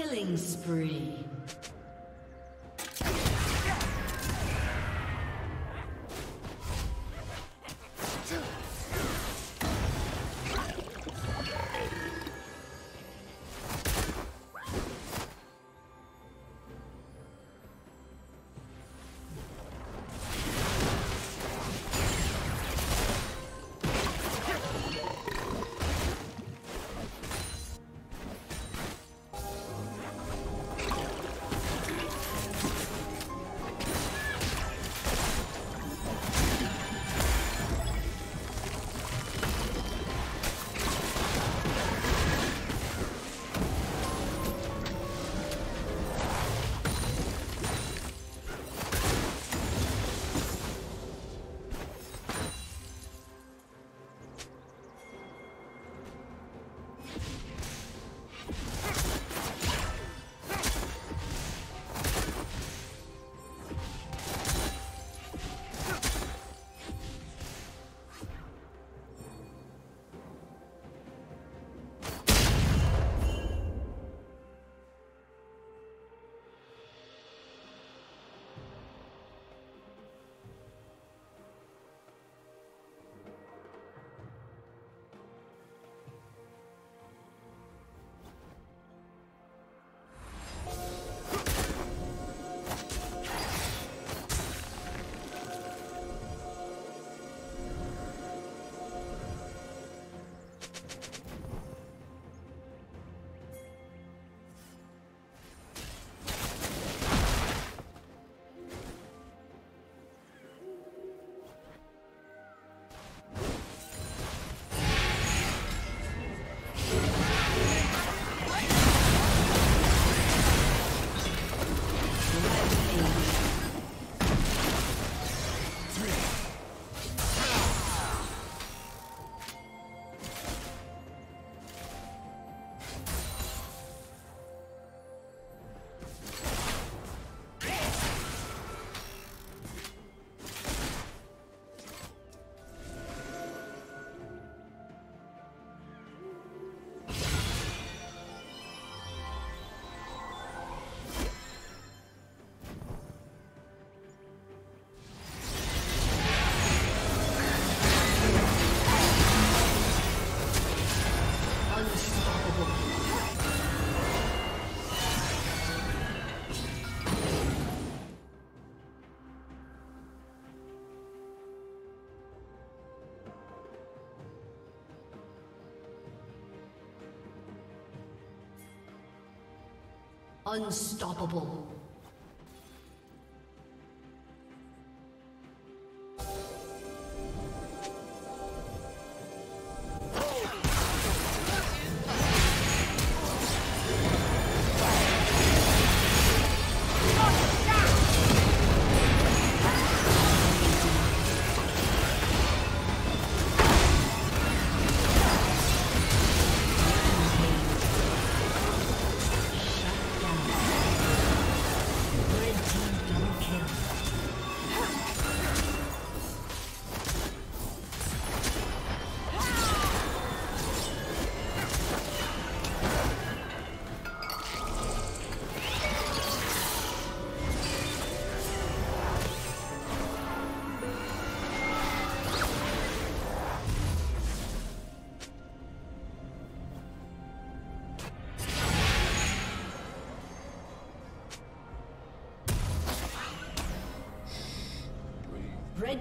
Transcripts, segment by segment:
Killing spree. Unstoppable.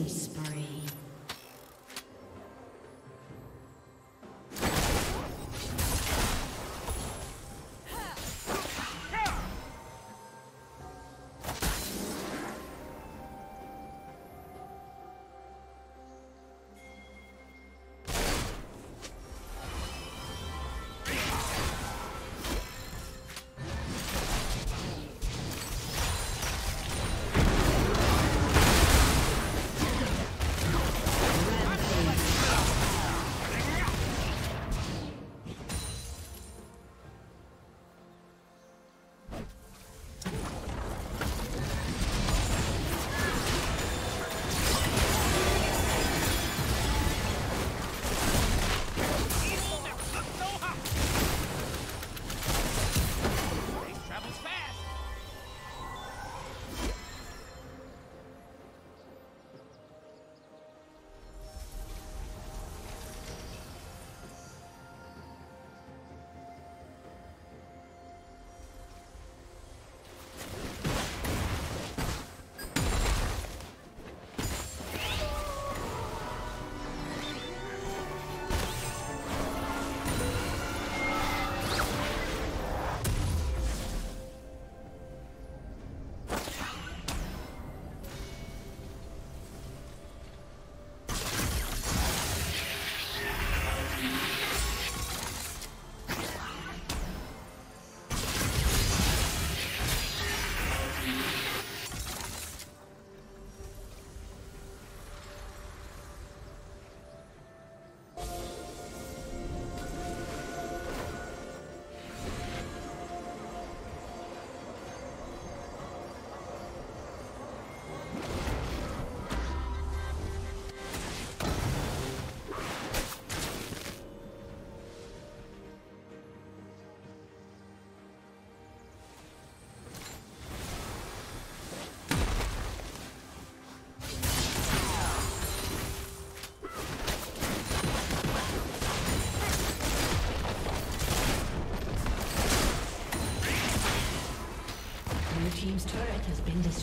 Killing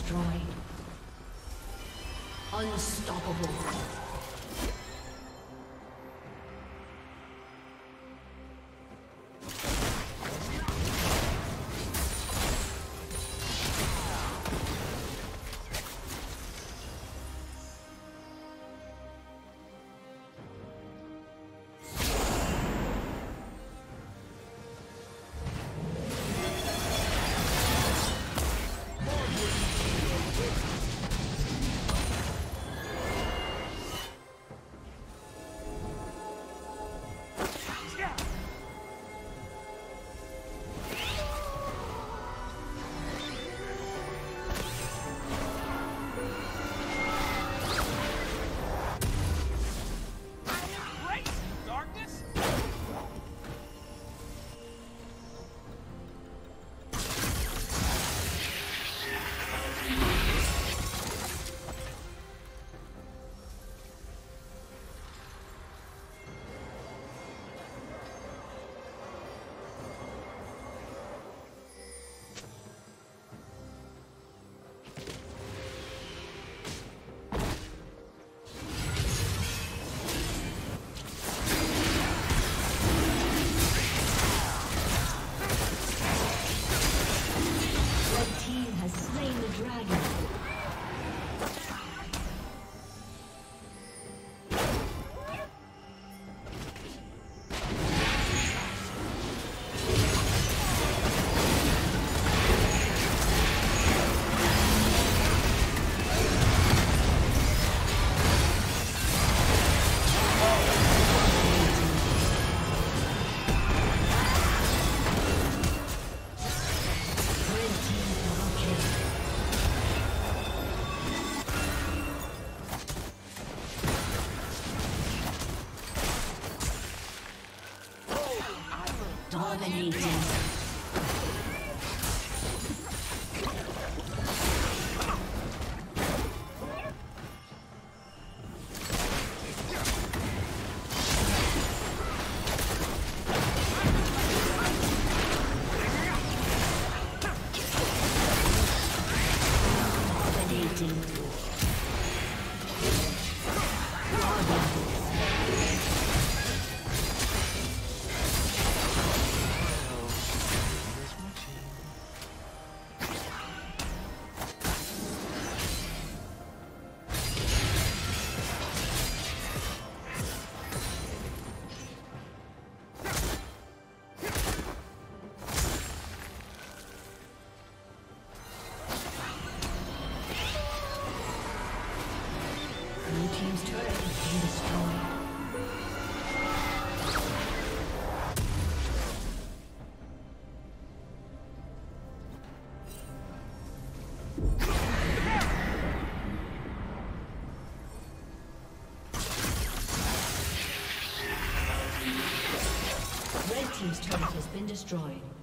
destroyed. Unstoppable. Destroyed.